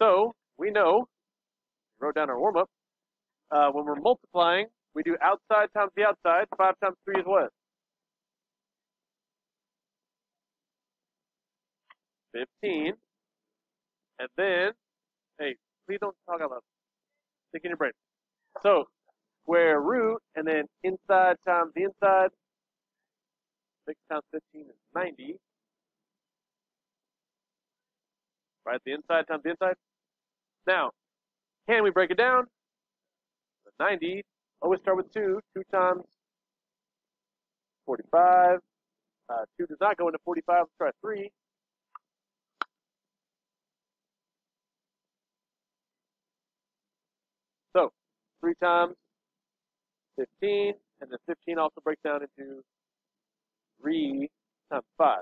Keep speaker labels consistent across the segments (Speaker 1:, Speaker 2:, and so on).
Speaker 1: So we know, wrote down our warm up. Uh, when we're multiplying, we do outside times the outside. Five times three is what? Fifteen. And then, hey, please don't talk out loud. Think in your brain. So, square root, and then inside times the inside. 6 times 15 is 90. Right, the inside times the inside. Now, can we break it down? 90, always start with 2. 2 times 45. Uh, 2 does not go into 45. Let's try 3. So, 3 times 15, and then 15 also breaks down into 3 times 5.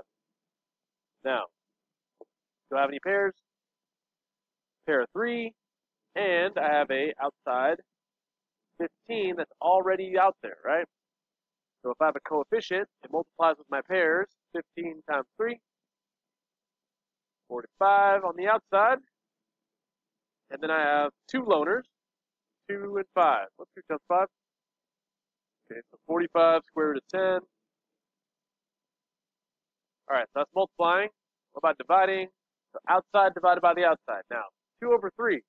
Speaker 1: Now, do I have any pairs? Pair of 3, and I have a outside 15 that's already out there, right? So if I have a coefficient, it multiplies with my pairs, 15 times 3, 45 on the outside, and then I have two loners, 2 and 5. What's 2 times 5? Okay, so 45 square root of 10. All right, so that's multiplying. What about dividing? So outside divided by the outside. Now, 2 over 3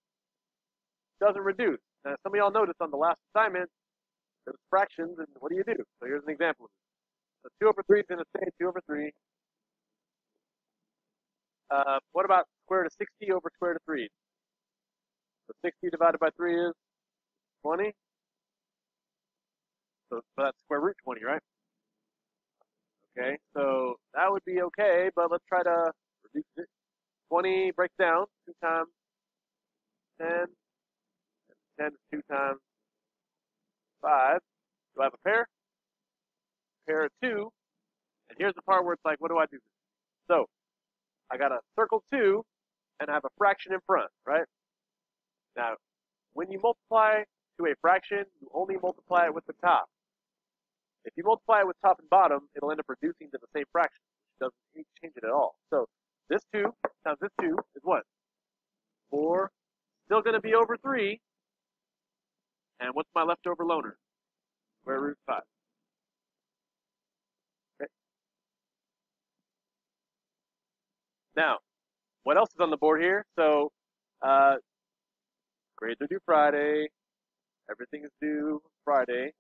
Speaker 1: doesn't reduce. Now, some of y'all noticed on the last assignment, there's fractions, and what do you do? So here's an example of. So 2 over 3 is going to stay 2 over 3. Uh, what about square root of 60 over square root of 3? So 60 divided by 3 is 20. So, so that's square root 20, right? Okay, so that would be okay, but let's try to reduce it. 20 breaks down, 2 times 10, and 10 is 2 times 5. Do I have a pair? Pair of 2. And here's the part where it's like, what do I do? So, I got a circle 2, and I have a fraction in front, right? Now, when you multiply to a fraction, you only multiply it with the top. If you multiply it with top and bottom, it'll end up reducing to the same fraction, which doesn't change it at all. So this 2 times this 2 is what? 4. Still going to be over 3. And what's my leftover loner? Square root 5. Okay. Now, what else is on the board here? So, uh, grades are due Friday. Everything is due Friday.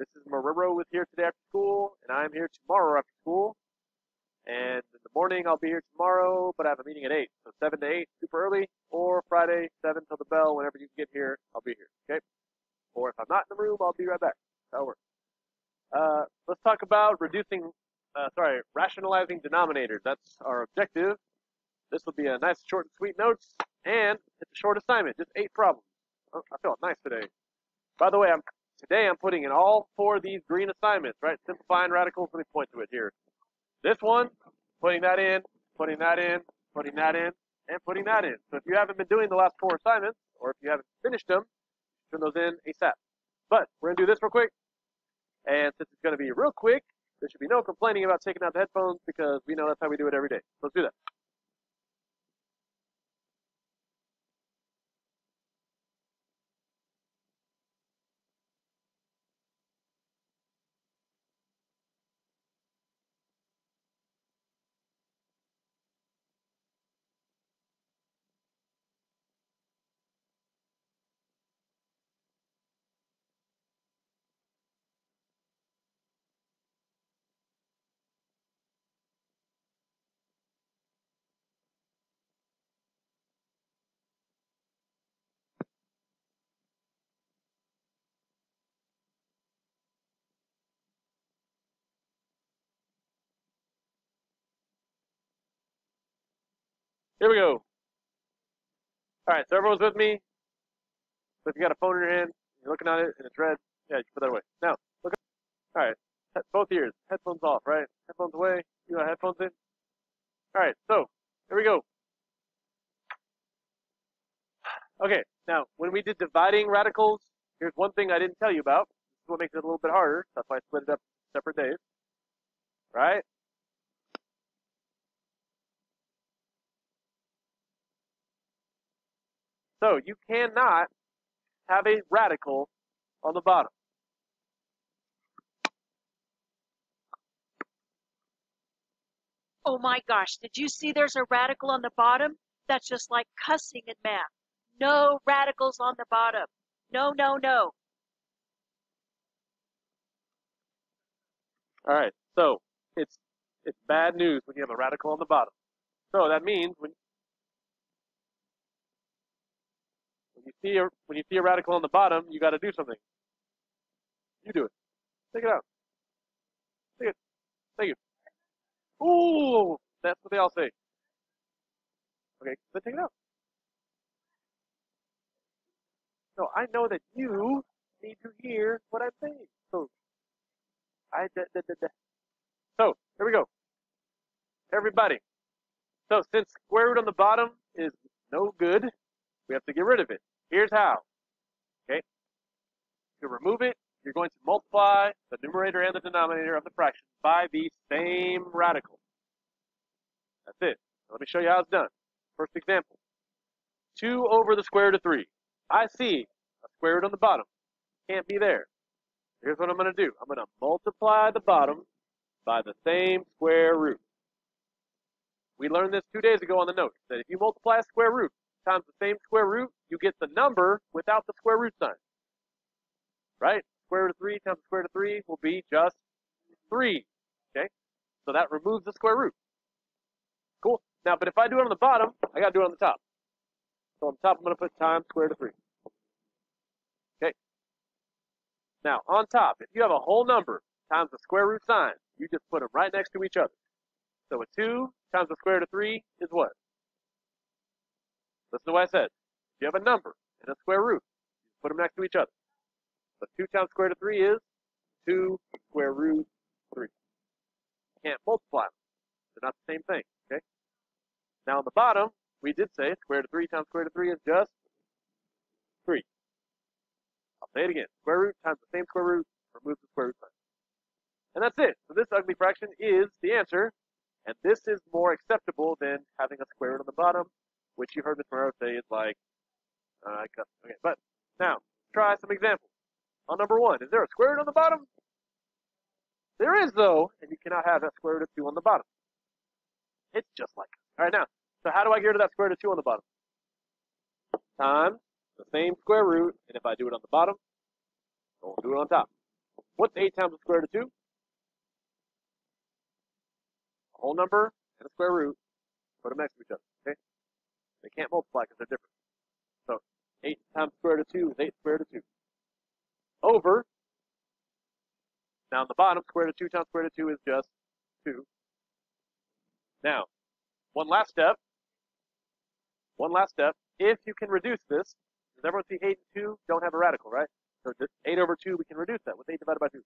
Speaker 1: Mrs. Marrero is here today after school, and I'm here tomorrow after school. And in the morning, I'll be here tomorrow, but I have a meeting at 8. So 7 to 8, super early, or Friday, 7 till the bell. Whenever you get here, I'll be here, okay? Or if I'm not in the room, I'll be right back. That'll work. Uh, let's talk about reducing, uh, sorry, rationalizing denominators. That's our objective. This will be a nice short and sweet notes, and it's a short assignment, just eight problems. Oh, I feel nice today. By the way, I'm Today I'm putting in all four of these green assignments, right? Simplifying radicals, let me point to it here. This one, putting that in, putting that in, putting that in, and putting that in. So if you haven't been doing the last four assignments, or if you haven't finished them, turn those in ASAP. But we're going to do this real quick. And since it's going to be real quick, there should be no complaining about taking out the headphones because we know that's how we do it every day. So let's do that. Here we go. All right, so everyone's with me. So if you got a phone in your hand, you're looking at it and it's red, yeah, you put that away. Now, look. At, all right, both ears, headphones off, right? Headphones away. You got headphones in. All right, so here we go. Okay, now when we did dividing radicals, here's one thing I didn't tell you about. This is what makes it a little bit harder. That's why I split it up separate days. Right? So you cannot have a radical on the bottom.
Speaker 2: Oh my gosh, did you see there's a radical on the bottom? That's just like cussing in math. No radicals on the bottom. No, no, no.
Speaker 1: All right. So it's it's bad news when you have a radical on the bottom. So that means when when you see a when you radical on the bottom, you got to do something. You do it. Take it out. Take it. Thank you. Ooh, that's what they all say. Okay, then take it out. No, I know that you need to hear what I'm saying. So, I. So here we go. Everybody. So since square root on the bottom is no good, we have to get rid of it. Here's how. Okay. To remove it, you're going to multiply the numerator and the denominator of the fraction by the same radical. That's it. Let me show you how it's done. First example. 2 over the square root of 3. I see a square root on the bottom. Can't be there. Here's what I'm going to do. I'm going to multiply the bottom by the same square root. We learned this two days ago on the notes, that if you multiply a square root times the same square root, you get the number without the square root sign. Right? Square root of 3 times square root of 3 will be just 3. Okay? So that removes the square root. Cool. Now, but if I do it on the bottom, I got to do it on the top. So on the top, I'm going to put times square root of 3. Okay? Now, on top, if you have a whole number times the square root sign, you just put them right next to each other. So a 2 times the square root of 3 is what? Listen to what I said. If you have a number and a square root, you put them next to each other. So 2 times square root of 3 is 2 square root 3. You can't multiply them. They're not the same thing, okay? Now on the bottom, we did say square root of 3 times square root of 3 is just 3. I'll say it again. Square root times the same square root removes the square root sign. And that's it. So this ugly fraction is the answer, and this is more acceptable than having a square root on the bottom, which you heard Ms. Morrow say is like, uh, okay, but now, try some examples. On number one, is there a square root on the bottom? There is though, and you cannot have that square root of 2 on the bottom. It's just like it. Alright now, so how do I get rid of that square root of 2 on the bottom? Times the same square root, and if I do it on the bottom, I'll do it on top. What's 8 times the square root of 2? A whole number and a square root, put them next to each other? They can't multiply because they're different. So 8 times square root of 2 is 8 square root of 2. Over, now on the bottom, square root of 2 times square root of 2 is just 2. Now, one last step. One last step. If you can reduce this, does everyone see 8 and 2 don't have a radical, right? So this 8 over 2, we can reduce that. What's 8 divided by 2?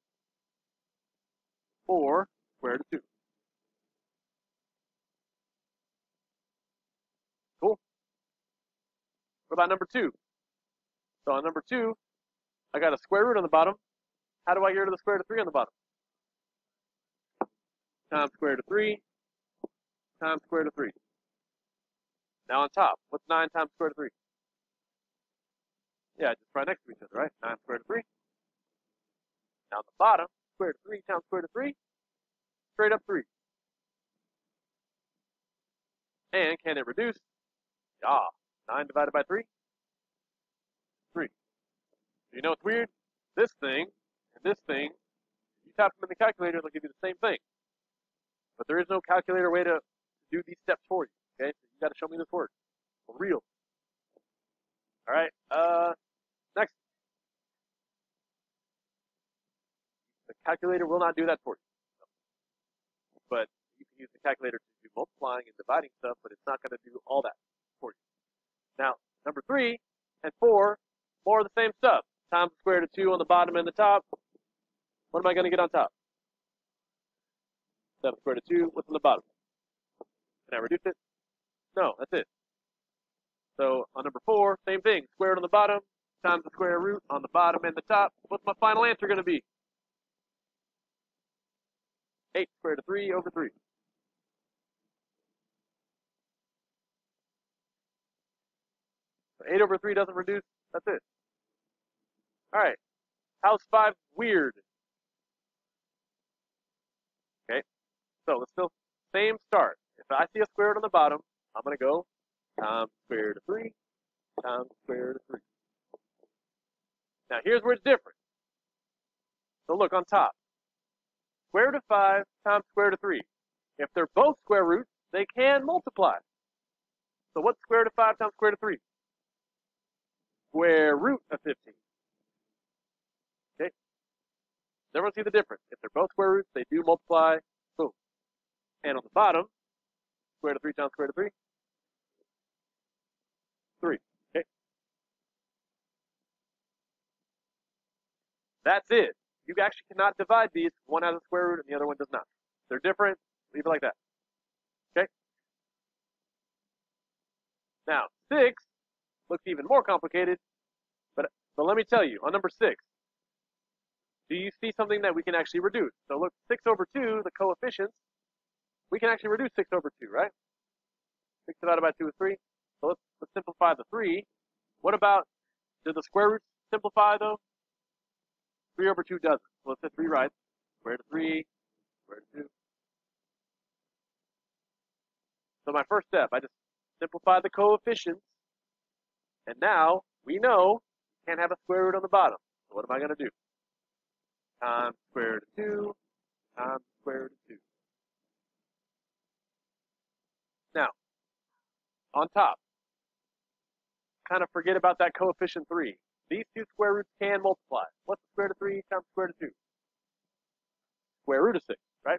Speaker 1: 4 square root of 2. What about number 2? So on number 2, I got a square root on the bottom. How do I get rid of the square root of 3 on the bottom? Times square root of 3 times square root of 3. Now on top, what's 9 times square root of 3? Yeah, just right next to each other, right? 9 square root of 3. Now the bottom, square root of 3 times square root of 3, straight up 3. And can it reduce? Yeah. 9 divided by 3? 3. You know what's weird? This thing and this thing, you tap them in the calculator, they'll give you the same thing. But there is no calculator way to do these steps for you. Okay, so you got to show me this work for real. All right. Uh, next, the calculator will not do that for you. But you can use the calculator to do multiplying and dividing stuff, but it's not going to do all that for you. Now, number three and four, more of the same stuff. Times the square root of two on the bottom and the top. What am I going to get on top? 7 square root of 2, what's on the bottom? Can I reduce it? No, that's it. So on number 4, same thing. Square root on the bottom times the square root on the bottom and the top. What's my final answer going to be? 8 square root of 3 over 3. 8 over 3 doesn't reduce. That's it. All right. House 5, weird. Okay. So let's still, same start. If I see a square root on the bottom, I'm going to go times square root of 3 times square root of 3. Now here's where it's different. So look on top. Square root of 5 times square root of 3. If they're both square roots, they can multiply. So what's square root of 5 times square root of 3? Square root of 15. Okay? Does Everyone see the difference. If they're both square roots, they do multiply. Boom. And on the bottom, square root of 3 times square root of 3. 3. Okay? That's it. You actually cannot divide these. One has a square root and the other one does not. They're different. Leave it like that. Okay? Now, 6 looks even more complicated, but, but let me tell you, on number 6, do you see something that we can actually reduce? So look, 6 over 2, the coefficients, we can actually reduce 6 over 2, right? 6 divided by 2 is 3. So let's, let's simplify the 3. What about, do the square roots simplify though? 3 over 2 doesn't. So let's say 3 right. Square root of 3, square root of 2. So my first step, I just simplify the coefficients. And now we know you can't have a square root on the bottom. So what am I going to do? Times square root of 2 times square root of 2. Now, on top, kind of forget about that coefficient 3. These two square roots can multiply. What's the square root of 3 times square root of 2? Square root of 6, right?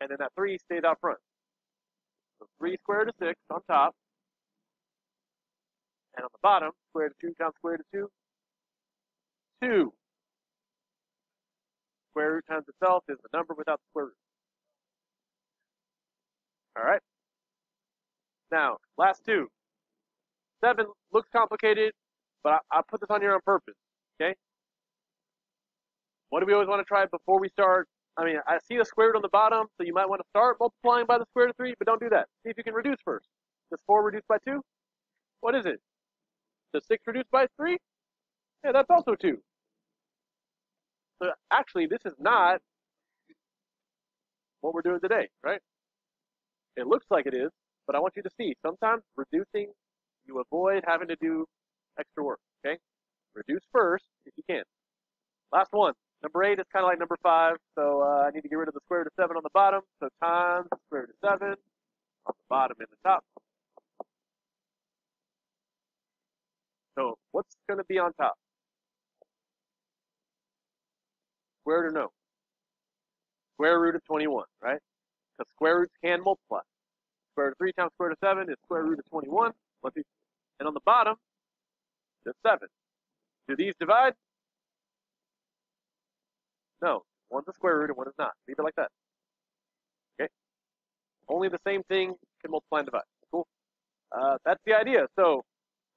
Speaker 1: And then that 3 stays out front. So 3 square root of 6 on top. And on the bottom, square root of 2 times square root of 2. 2. Square root times itself is the number without the square root. Alright? Now, last two. 7 looks complicated, but I, I put this on here on purpose. Okay? What do we always want to try before we start I mean, I see the square root on the bottom, so you might want to start multiplying by the square root of 3, but don't do that. See if you can reduce first. Does 4 reduce by 2? What is it? Does 6 reduce by 3? Yeah, that's also 2. So actually, this is not what we're doing today, right? It looks like it is, but I want you to see, sometimes reducing, you avoid having to do extra work, okay? Reduce first, if you can. Last one. Number 8 is kind of like number 5, so uh, I need to get rid of the square root of 7 on the bottom. So times the square root of 7 on the bottom and the top. So what's going to be on top? Square root of no? Square root of 21, right? Because square roots can multiply. Square root of 3 times square root of 7 is square root of 21. Let's see. And on the bottom, just 7. Do these divide? No, one's a square root and one is not. Leave it like that. Okay? Only the same thing can multiply and divide. Cool. Uh, that's the idea. So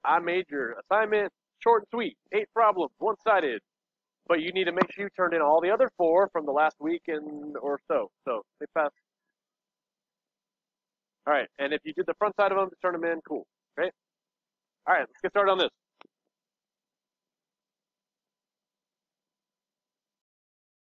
Speaker 1: I made your assignment short and sweet. Eight problems, one-sided. But you need to make sure you turn in all the other four from the last week and or so. So they pass. All right, and if you did the front side of them, turn them in. Cool. Okay. All right, let's get started on this.